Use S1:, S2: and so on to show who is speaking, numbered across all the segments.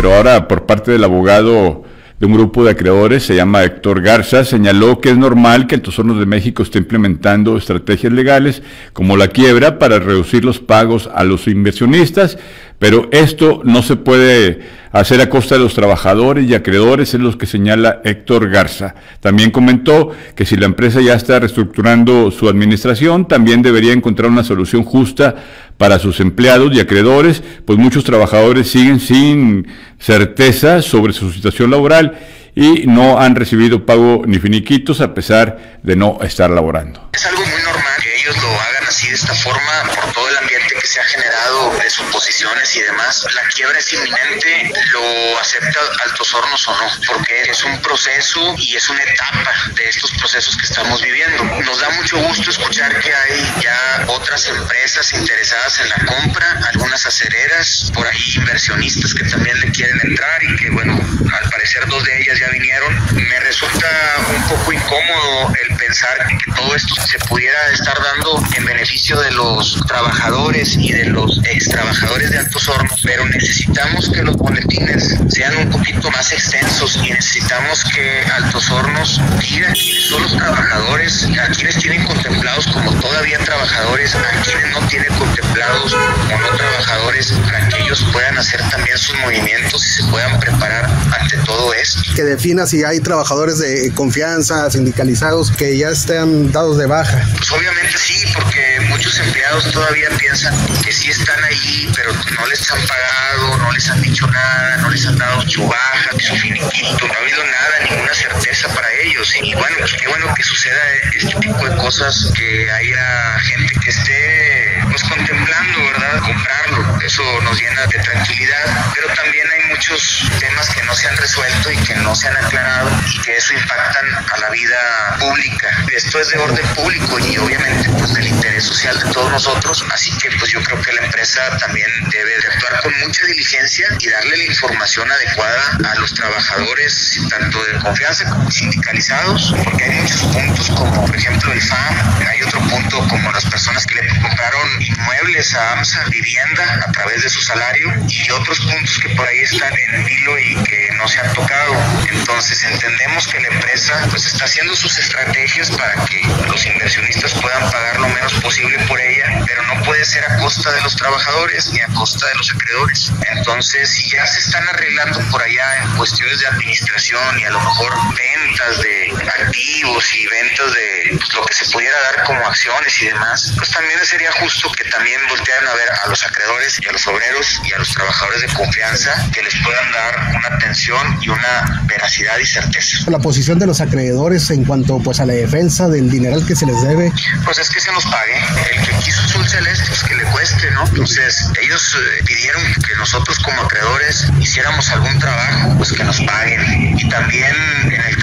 S1: pero ahora por parte del abogado de un grupo de acreedores, se llama Héctor Garza, señaló que es normal que el Tesorno de México esté implementando estrategias legales como la quiebra para reducir los pagos a los inversionistas, pero esto no se puede hacer a costa de los trabajadores y acreedores, es lo que señala Héctor Garza. También comentó que si la empresa ya está reestructurando su administración, también debería encontrar una solución justa para sus empleados y acreedores, pues muchos trabajadores siguen sin certeza sobre su situación laboral y no han recibido pago ni finiquitos a pesar de no estar laborando.
S2: Es algo muy ellos lo hagan así de esta forma por todo el ambiente que se ha generado de suposiciones y demás. La quiebra es inminente, lo acepta Altos Hornos o no, porque es un proceso y es una etapa de estos procesos que estamos viviendo. Nos da mucho gusto escuchar que hay ya otras empresas interesadas en la compra, algunas acereras, por ahí inversionistas que también le quieren entrar y que bueno, al parecer dos de ellas ya vinieron. Me resulta un poco incómodo el pensar que todo esto se pudiera estar dando en beneficio de los trabajadores y de los ex trabajadores de Altos Hornos, pero necesitamos que los boletines sean un poquito más extensos y necesitamos que Altos Hornos diga quiénes son los trabajadores, a quienes tienen contemplados como todavía trabajadores, a quienes no tienen contemplados como no trabajadores, para que ellos puedan hacer también sus movimientos y se puedan preparar ante todo esto.
S3: Que defina si hay trabajadores de confianza, sindicalizados, que ya estén dados de baja.
S2: Pues obviamente sí, porque muchos empleados todavía piensan que sí están ahí, pero no les han pagado, no les han dicho nada, no les han dado su baja, su finiquito, no ha habido nada, ninguna certeza para ellos. Y bueno, pues qué bueno que suceda este tipo de cosas, que haya gente que esté pues contemplando, ¿verdad? Comprarlo. Eso nos llena de tranquilidad, pero también hay muchos temas que no se han resuelto y que no se han aclarado y que eso impactan a la vida pública. Esto es de orden público y obviamente pues del interés social de todos nosotros, así que pues yo creo que la empresa también debe de actuar con mucha diligencia y darle la información adecuada a los trabajadores, tanto de confianza como sindicalizados, porque hay muchos puntos como por ejemplo el FAM, hay otro punto como las personas que le compraron inmuebles a AMSA, vivienda a través de su salario y otros puntos que por ahí están en vilo y que no se han tocado. Entonces entendemos que la empresa pues está haciendo sus estrategias para que los inversionistas puedan pagar lo menos posible por ella, pero no puede ser a costa de los trabajadores ni a costa de los acreedores. Entonces, si ya se están arreglando por allá en cuestiones de administración y a lo mejor ventas de activos y ventas de pues, lo que se pudiera dar como acciones y demás, pues también sería justo que también voltearan a ver a los acreedores y a los obreros y a los trabajadores de confianza que les puedan dar una atención y una veracidad y certeza.
S3: La posición de los acreedores en cuanto pues a la defensa del dineral que se les debe.
S2: Pues es que se nos pague. El que quiso azul celeste, pues que le cueste, ¿no? Entonces, ellos eh, pidieron que nosotros como acreedores hiciéramos algún trabajo, pues que nos paguen. Y también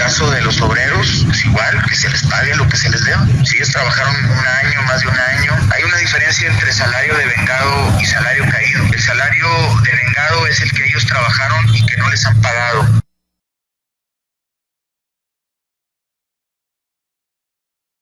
S2: caso de los obreros, pues igual, que se les pague lo que se les deba. Si ellos trabajaron un año, más de un año, hay una diferencia entre salario de vengado y salario caído. El salario de vengado es el que ellos trabajaron y que no les han pagado.